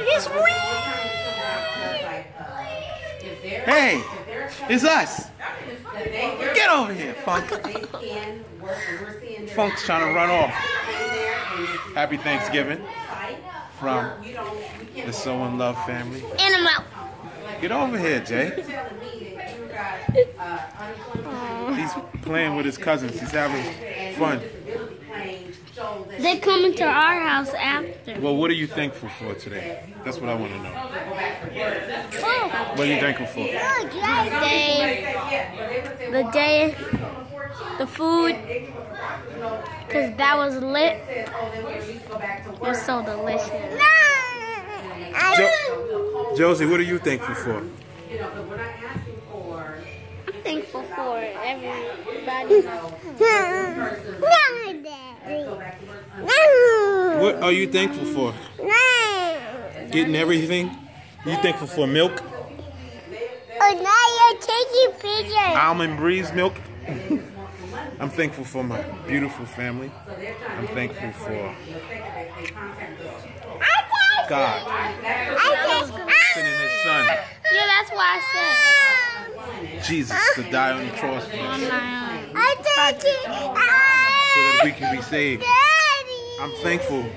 It's we. Hey, it's us. Get over here, Funk. Funk's trying to run off. Happy Thanksgiving from the So in Love family. And I'm out. Get over here, Jay. He's playing with his cousins. He's having fun. They're coming to our house after. Well, what are you thankful for today? That's what I want to know. Oh, What are you thankful for? the day, the day, the food, because that was lit. It was so delicious. Jo- Josie, what are you thankful for? I'm thankful for everybody. What are you thankful for? Getting everything? You thankful for milk? Oh, now you're taking pictures. Almond breeze milk? I'm thankful for my beautiful family. I'm thankful for God sending his son, Yeah, that's why I said. Jesus, to die on the cross for us. I take it. so that we can be saved. I'm thankful for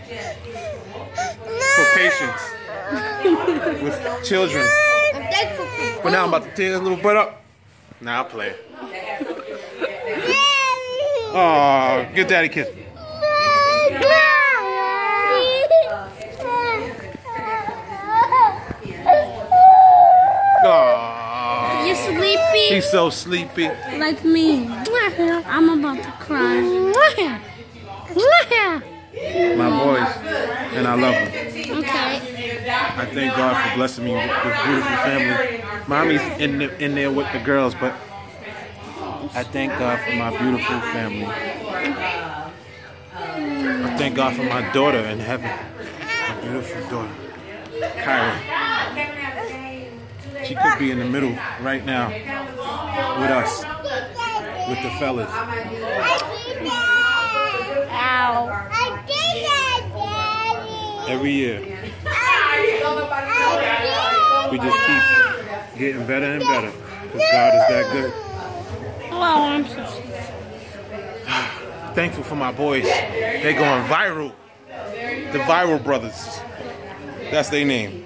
patience with children. I'm thankful for But now I'm about to tear this little butt up. Now I'm playing. Oh, give daddy kiss. You sleepy? he's so sleepy. Like me. I'm about to cry. My boys, and I love them. Okay. I thank God for blessing me with this beautiful family. Mommy's in the, in there with the girls, but I thank God for my beautiful family. I thank God for my daughter in heaven, my beautiful daughter, Kyra. She could be in the middle right now with us, with the fellas. Ow. I did that, Daddy. Every year, we just keep getting better and better because God is that good. Oh, I'm so Thankful for my boys. They're going viral. The Viral Brothers. That's their name.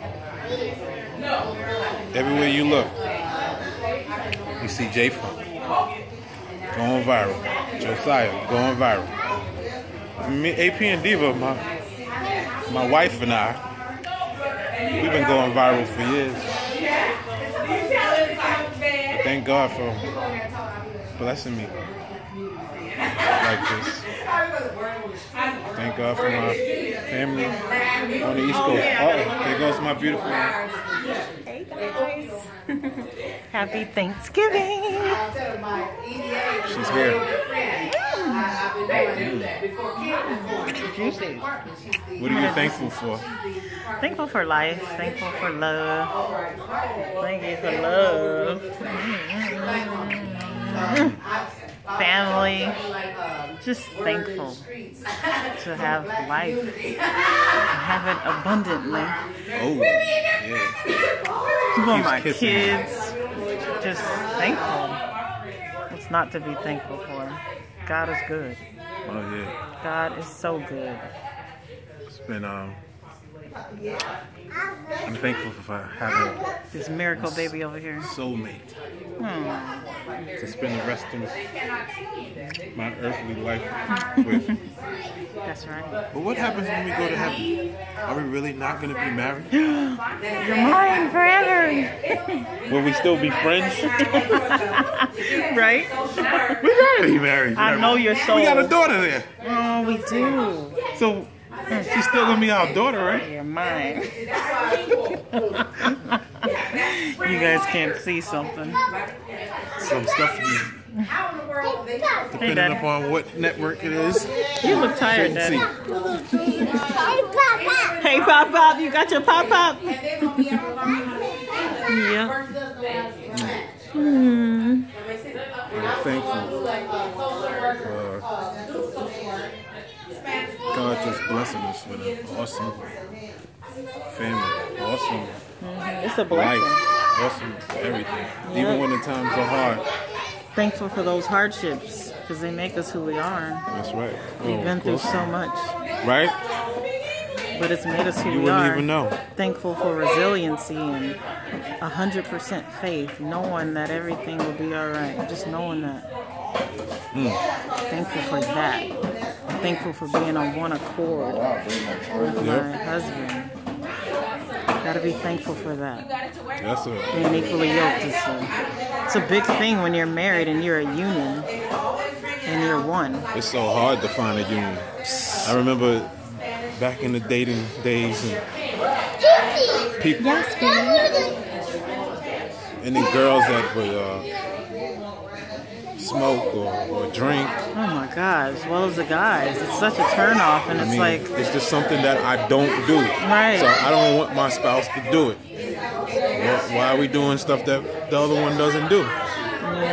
Everywhere you look, you see J Funk going viral. Josiah going viral. Me, AP and Diva, my my wife and I, we've been going viral for years. Thank God for blessing me like this. Thank God for my family on the East Coast. Oh, there goes my beautiful one. Happy Thanksgiving. She's here. What are you thankful for? Thankful for life. Thankful for love. Thank you for love. Family. Just thankful to have life. and Have it abundantly. Oh, yeah. For my kids. Just thankful. What's not to be thankful for? God is good. Oh, yeah. God is so good. It's been, um, I'm thankful for having This miracle baby over here. soulmate Hmm. to spend the rest of my earthly life with. That's right. But what happens when we go to heaven? Are we really not going to be married? You're mine forever. Will we still be friends? right? We gotta be married. I know your soul. We got a daughter there. Oh, we do. So she's still gonna be our daughter, right? Oh, you're mine. you guys can't see something. Some stuff you, Hey, depending Daddy. upon what network it is. You look tired, Daddy. Hey, Papa. Hey, Pop Pop, you got your Pop Pop? Yeah. Hmm. I'm thankful for God just blessing us with an awesome family. awesome It's a blessing. life, awesome everything. Even when the times are hard. Thankful for those hardships because they make us who we are. That's right. We've Oh, been through so much, Right? But it's made us who You we wouldn't are. even know. Thankful for resiliency and hundred percent faith, knowing that everything will be all right. Just knowing that. Hmm. Thankful for that. Thankful for being on one accord with my husband. Gotta be thankful for that. That's a being equally yoked is a, it's a big thing when you're married and you're a union and you're one. it's so hard to find a union. I remember back in the dating days and people and the girls that would uh, smoke or, or drink. Oh my God, as well as the guys. It's such a turnoff and I it's mean, like, it's just something that I don't do. Right. So I don't want my spouse to do it. Why, why are we doing stuff that the other one doesn't do?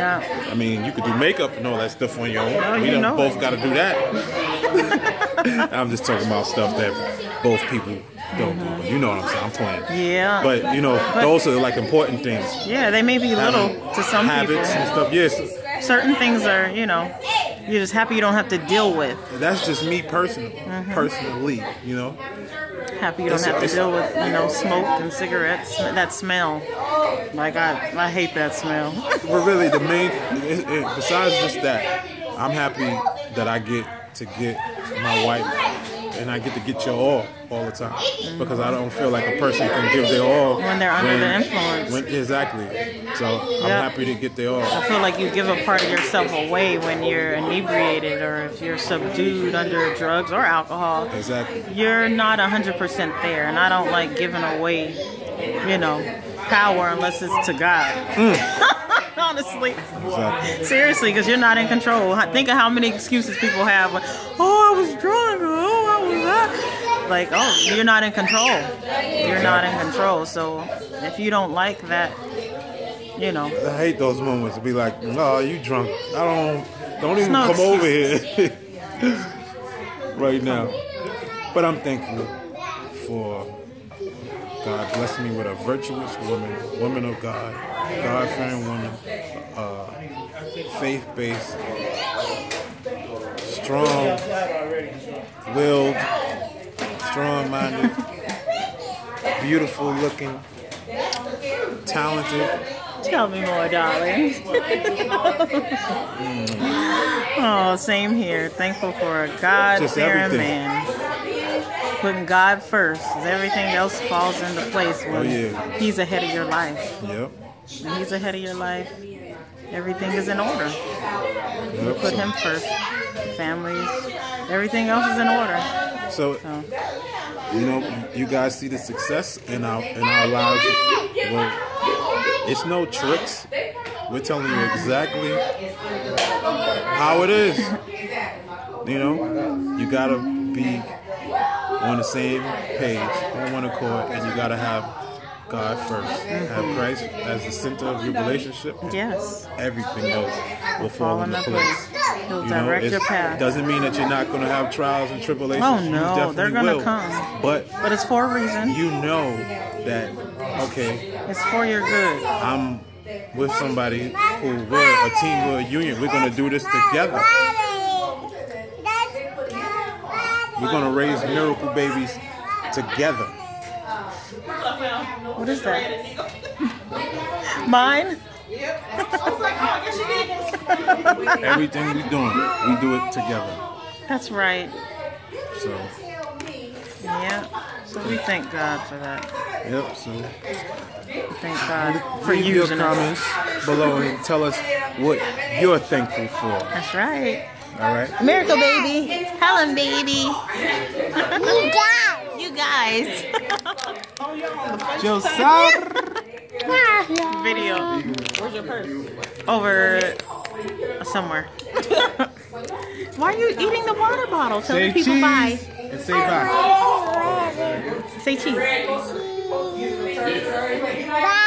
Yeah, I mean, you could do makeup and all that stuff on your own. We you don't both got to do that. I'm just talking about stuff that both people don't do. But you know what I'm saying? I'm playing. yeah. But you know, those are like important things. yeah, they may be little Having to some habits people. and stuff. Yes, Certain things are, you know, you're just happy you don't have to deal with. that's just me personally, Mm-hmm. personally. You know, Happy you don't It's- have to deal with, you know, smoke and cigarettes. That smell. Like I, I hate that smell. but really, the main it, it, besides just that, I'm happy that I get to get my wife and I get to get your all all the time because I don't feel like a person can give their all When they're under the influence. when- exactly. So I'm happy to get their all. I feel like you give a part of yourself away when you're inebriated or if you're subdued under drugs or alcohol. Exactly. You're not 100% there, and I don't like giving away, you know, power unless it's to God. Mm. Honestly. Exactly. Seriously, because you're not in control. Think of how many excuses people have. Like, oh, I was drunk. Or, oh, I was that. Like, oh, you're not in control. You're not in control. So if you don't like that, you know, I hate those moments to be like, "No, you drunk? I don't. Don't even no come over here right now." But I'm thankful for God blessing me with a virtuous woman, woman of God, God-fearing woman, uh, faith-based, strong, willed, strong-minded, beautiful looking, talented. Tell me more, darling. Mm. oh, same here. Thankful for a God-fearing man. Putting God first, everything else falls into place oh, when Oh, yeah. He's ahead of your life. Yep. When He's ahead of your life, everything is in order. yep. Put Him first. Families, everything else is in order. So, So, you know, you guys see the success in our in our lives. Well, it's no tricks. We're telling you exactly how it is. You know, you gotta be on the same page, on one accord, and you gotta have God first. Have Christ as the center of your relationship. yes, Everything else will fall into into place. He'll You direct it your path. doesn't mean that you're not going to have trials and tribulations. Oh, no, they're gonna will. come. But But it's for a reason. you know that okay, It's for your good. I'm with somebody who we're a team, we're a union. We're going to do this together. We're going to raise miracle babies together. What is that? Mine? Everything we doing, we do it together. That's right. So, Yeah. So we thank God for that. yep. So thank God for leave your using us. comments below and tell us what you're thankful for. That's right. All right. Miracle baby. Helen baby. You guys. You guys. Josiah. Video. Where's your purse? Over somewhere. Why are you eating the water bottle? Tell Say the people cheese bye. and say bye. Say cheese. Bye.